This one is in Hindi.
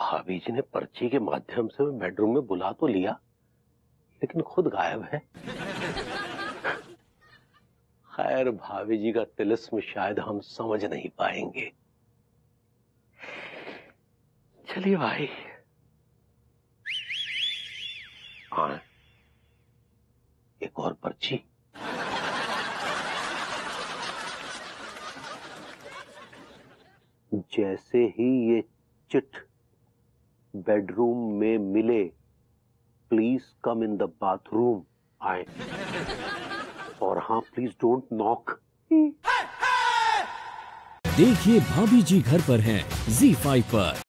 भाभी जी ने पर्ची के माध्यम से बेडरूम में बुला तो लिया, लेकिन खुद गायब है। खैर, भाभी जी का तिलिस्म शायद हम समझ नहीं पाएँगे। चलिए भाई। हाँ एक और पर्ची। जैसे ही ये चिट बेडरूम में मिले please come in the bathroom आए। और हाँ प्लीज़ डोंट नॉक देखिए भाभी जी घर पर हैं जी फाइव पर